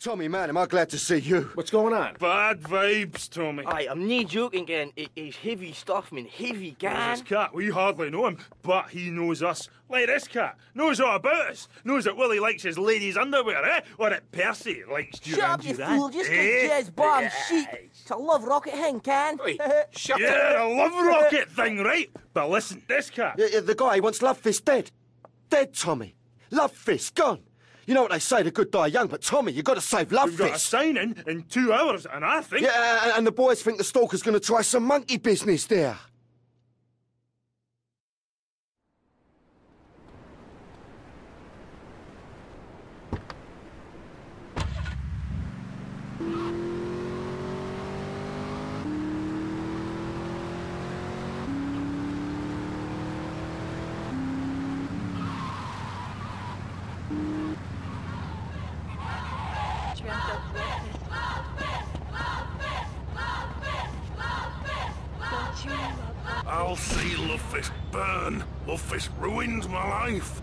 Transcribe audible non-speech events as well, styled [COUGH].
Tommy, man, am I glad to see you. What's going on? Bad vibes, Tommy. Aye, I'm not joking, Gan. It, it's heavy stuff, man. Heavy, Gan. This cat, we hardly know him, but he knows us. Like this cat, knows all about us. Knows that Willy likes his ladies' underwear, eh? Or that Percy likes Shut Duran up, you Duran. fool. Just eh? get jazz bomb sheep. It's a love rocket thing, can. Oi, shut [LAUGHS] Yeah, up. a love rocket thing, right? But listen, this cat. Yeah, yeah, the guy wants Love Fist dead. Dead, Tommy. Love Fist, gone. You know what they say, the good die young, but Tommy, you've got to save Love We've got a signing in two hours, and I think. Yeah, and- and the boys think the stalker's going to try some monkey business there. I'll see Love Fist burn. Love Fist ruined my life.